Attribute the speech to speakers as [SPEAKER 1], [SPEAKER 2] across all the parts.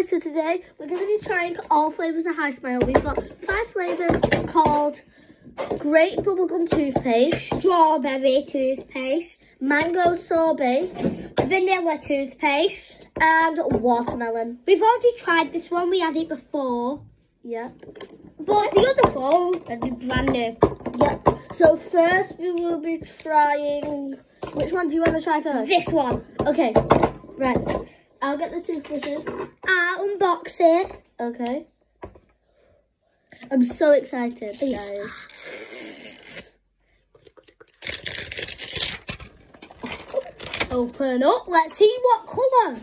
[SPEAKER 1] guys, so today we're going to be trying all flavours of Hismile. We've got five flavours called Grape Bubblegum Toothpaste,
[SPEAKER 2] Strawberry toothpaste,
[SPEAKER 1] Mango Sorbet,
[SPEAKER 2] vanilla toothpaste.
[SPEAKER 1] and Watermelon.
[SPEAKER 2] We've already tried this one. We had it before.
[SPEAKER 1] Yep.
[SPEAKER 2] But the other four are brand new.
[SPEAKER 1] Yep. So first we will be trying... Which one do you want to try first?
[SPEAKER 2] This one.
[SPEAKER 1] Okay. Right. I'll get the toothbrushes.
[SPEAKER 2] I'll unbox it.
[SPEAKER 1] Okay. I'm so excited, guys.
[SPEAKER 2] Open up. Let's see what colour.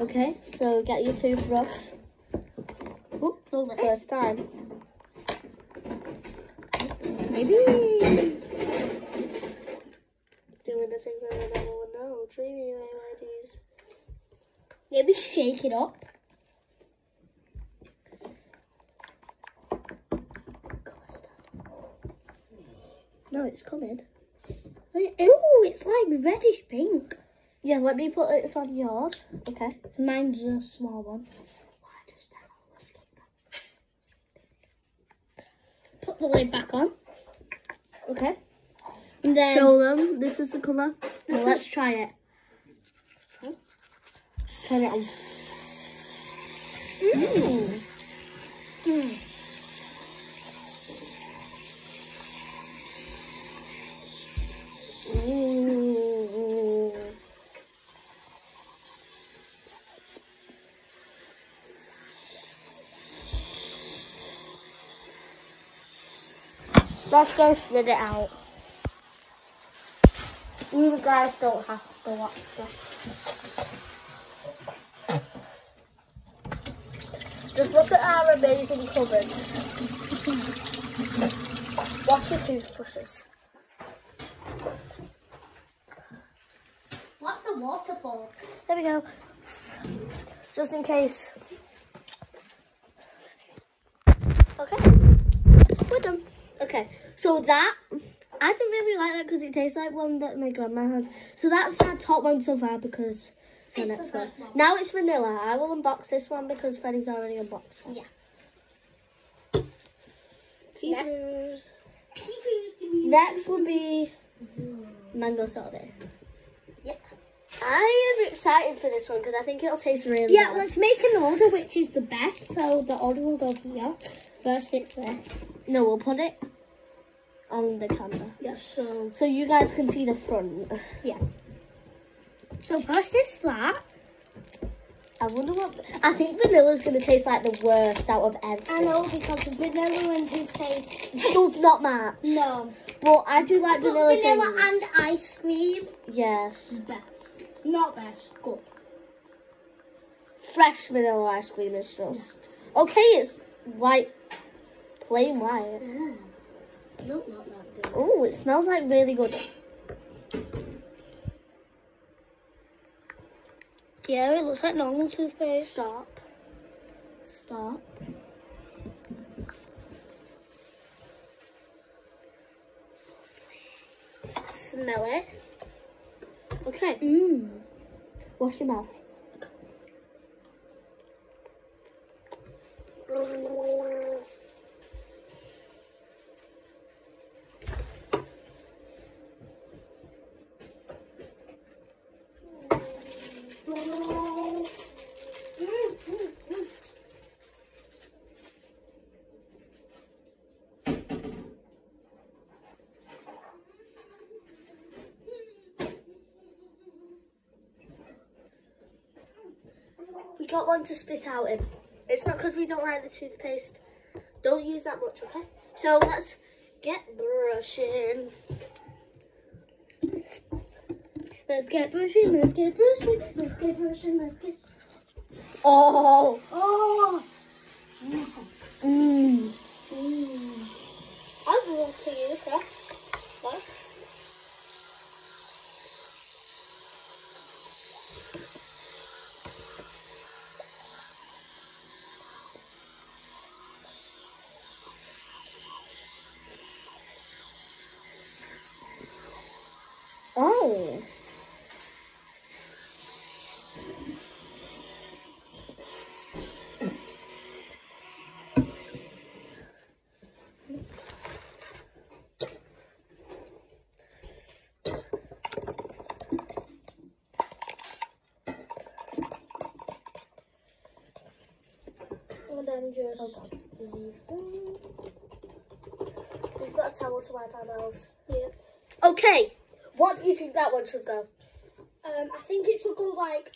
[SPEAKER 1] Okay, so get your toothbrush. Oop, not the first time.
[SPEAKER 2] Maybe.
[SPEAKER 1] Doing the things that I never would know. Dreamy ladies.
[SPEAKER 2] Maybe shake it up.
[SPEAKER 1] No, it's coming.
[SPEAKER 2] Oh, it's like reddish pink.
[SPEAKER 1] Yeah, let me put this on yours. Okay.
[SPEAKER 2] Mine's a small one. Put the lid back on.
[SPEAKER 1] Okay.
[SPEAKER 2] And then
[SPEAKER 1] Show them. This is the colour. Now let's try it. Turn it on.
[SPEAKER 2] Mm. Mm. Let's go spit it out. You guys don't have to watch this.
[SPEAKER 1] Just look at our amazing cupboards. Wash your toothbrushes.
[SPEAKER 2] What's the waterfall?
[SPEAKER 1] There we go. Just in case. Okay. We're done. Okay. So that, I don't really like that because it tastes like one that my grandma has. So that's our top one so far because the
[SPEAKER 2] It's
[SPEAKER 1] next one. Now it's vanilla. I will unbox this one because Freddie's already unboxed one.
[SPEAKER 2] Yeah.
[SPEAKER 1] Teasers. Next will be mm-hmm. mango sorbet.
[SPEAKER 2] Yep.
[SPEAKER 1] I am excited for this one because I think it'll taste really
[SPEAKER 2] Yeah, let's make an order which is the best. So the order will go here. First it's this.
[SPEAKER 1] No, we'll put it on the camera.
[SPEAKER 2] Yeah, so
[SPEAKER 1] So you guys can see the front.
[SPEAKER 2] yeah. So first it's that.
[SPEAKER 1] I wonder what... I think vanilla's going to taste like the worst out of everything.
[SPEAKER 2] I know because the vanilla and.
[SPEAKER 1] It does not match.
[SPEAKER 2] No.
[SPEAKER 1] But I do like
[SPEAKER 2] But
[SPEAKER 1] vanilla,
[SPEAKER 2] vanilla
[SPEAKER 1] things.
[SPEAKER 2] and ice cream.
[SPEAKER 1] Yes.
[SPEAKER 2] Best. Not best. Good.
[SPEAKER 1] Fresh vanilla ice cream is just... Okay, it's white. Plain white. Mm.
[SPEAKER 2] No, not that good.
[SPEAKER 1] Oh, it smells like really good.
[SPEAKER 2] Yeah, it looks like normal toothpaste.
[SPEAKER 1] Stop. Stop.
[SPEAKER 2] Smell it.
[SPEAKER 1] Okay,
[SPEAKER 2] Mmm.
[SPEAKER 1] wash your mouth. We got one to spit out in. It's not because we don't like the toothpaste. Don't use that much, okay? So let's get brushing.
[SPEAKER 2] Let's get brushing, let's get brushing, let's get brushing, let's get...
[SPEAKER 1] Oh. No. And
[SPEAKER 2] then just
[SPEAKER 1] oh God.
[SPEAKER 2] leave them.
[SPEAKER 1] We've got a towel to wipe our mouths.
[SPEAKER 2] Yep.
[SPEAKER 1] Okay what do you think that one should go?
[SPEAKER 2] Um, I think it should go like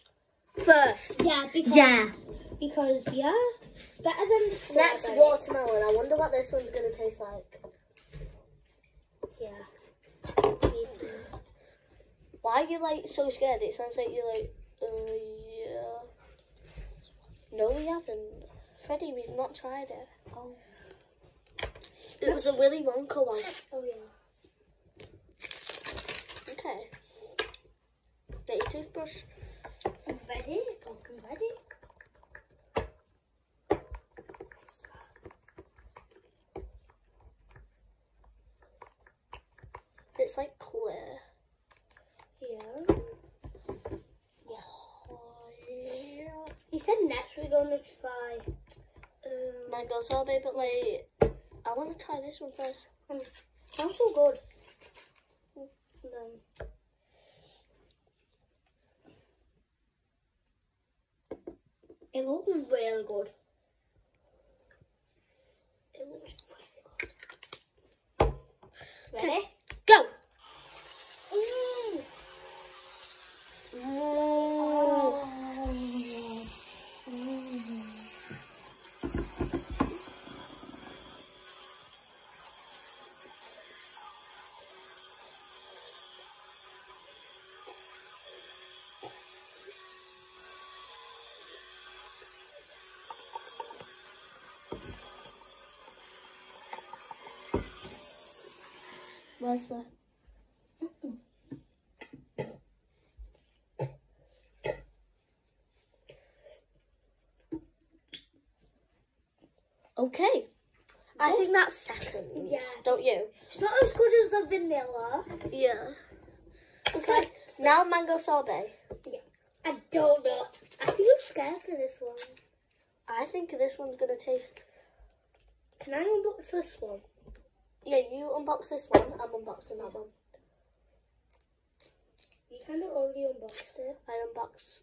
[SPEAKER 1] First.
[SPEAKER 2] yeah because
[SPEAKER 1] Yeah.
[SPEAKER 2] because yeah, it's better than the
[SPEAKER 1] Next, watermelon. I wonder what this one's going to taste like.
[SPEAKER 2] Yeah.
[SPEAKER 1] Why are you like so scared? It sounds like you're like, uh, yeah. No, we haven't. Freddie, we've not tried it.
[SPEAKER 2] Oh.
[SPEAKER 1] It was a Willy Wonka one.
[SPEAKER 2] Oh yeah.
[SPEAKER 1] Okay. Toothbrush.
[SPEAKER 2] Ready? Okay, ready?
[SPEAKER 1] It's like clear.
[SPEAKER 2] Yeah. He said next we're gonna try. Um,
[SPEAKER 1] Mango sorbet, but like, I want to try this one first.
[SPEAKER 2] sounds so good. Um, it looks really good. It looks really good. Ready?
[SPEAKER 1] Okay. I think that's second.
[SPEAKER 2] Yeah.
[SPEAKER 1] Don't you?
[SPEAKER 2] It's not as good as the vanilla.
[SPEAKER 1] Yeah.
[SPEAKER 2] It's
[SPEAKER 1] Okay.
[SPEAKER 2] like
[SPEAKER 1] Now mango sorbet. Yeah.
[SPEAKER 2] I don't know. I feel scared for this one.
[SPEAKER 1] I think this one's gonna taste.
[SPEAKER 2] Can I unbox this one?
[SPEAKER 1] Yeah, you unbox this one. I'm unboxing that one.
[SPEAKER 2] You kind of already unboxed it.
[SPEAKER 1] I unbox.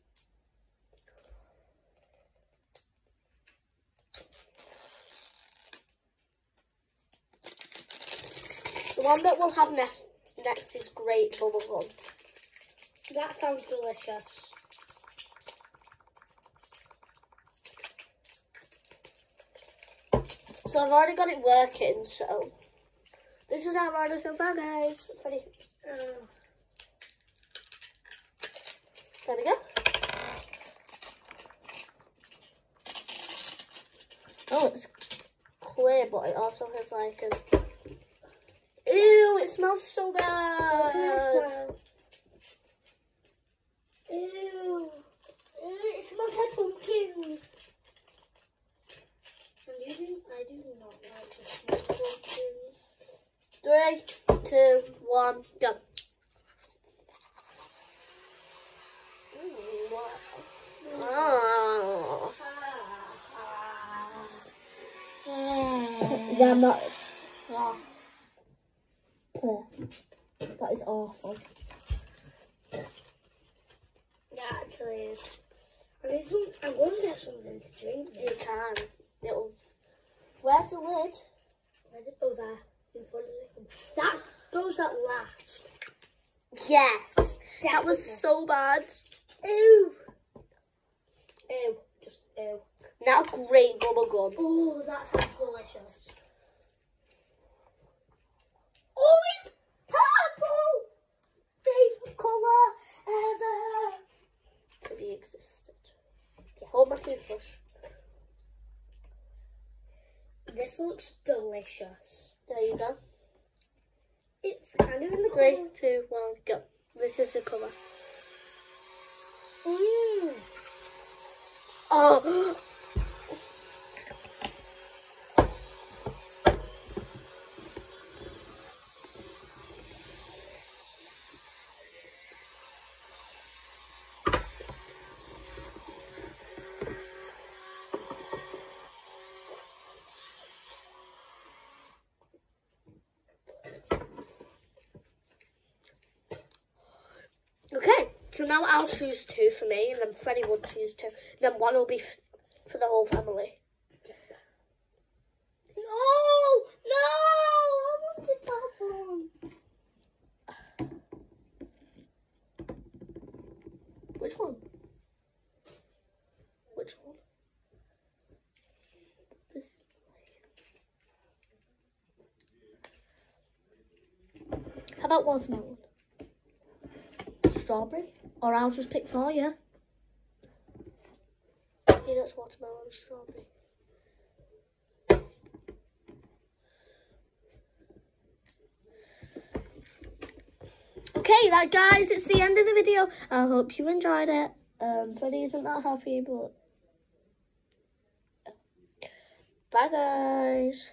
[SPEAKER 1] The one that we'll have next next is grape bubblegum.
[SPEAKER 2] That sounds delicious.
[SPEAKER 1] So I've already got it working. So is our order so far, guys. Ready?
[SPEAKER 2] Uh,
[SPEAKER 1] There we go. Oh, it's clear, but it also has like a. Ew! It smells so
[SPEAKER 2] What can I
[SPEAKER 1] bad.
[SPEAKER 2] smell? Ew. Ew, It smells like pumpkins. And you do, I do not like the smell of pumpkins.
[SPEAKER 1] Three, two, one, go. Oh.
[SPEAKER 2] Yeah, I'm not.
[SPEAKER 1] That is awful.
[SPEAKER 2] Yeah, actually is. I need some, I'm going to get something to drink.
[SPEAKER 1] You can. It'll. Where's the lid?
[SPEAKER 2] Where did- Oh, there. In front of. That goes at last.
[SPEAKER 1] Yes. That was so bad.
[SPEAKER 2] Ew. Ew. Just ew.
[SPEAKER 1] Now grape bubble gum.
[SPEAKER 2] Oh, that sounds delicious. Oh, it's purple! Favorite colour ever.
[SPEAKER 1] To be existed. Hold my toothbrush.
[SPEAKER 2] This looks delicious.
[SPEAKER 1] There you go.
[SPEAKER 2] It's kind of in the
[SPEAKER 1] Three,
[SPEAKER 2] colour.
[SPEAKER 1] two, one, go. This is the colour.
[SPEAKER 2] Mmm.
[SPEAKER 1] Oh. Okay, so now I'll choose two for me, and then Freddie will choose two. Then one will be f- for the whole family. No! No! I wanted that one. Which one? Which one? This is How about watermelon? Strawberry? Or I'll just pick for you. Yeah, that's watermelon strawberry. Okay, that guys, it's the end of the video. I hope you enjoyed it. Um, Freddie isn't that happy, but bye guys.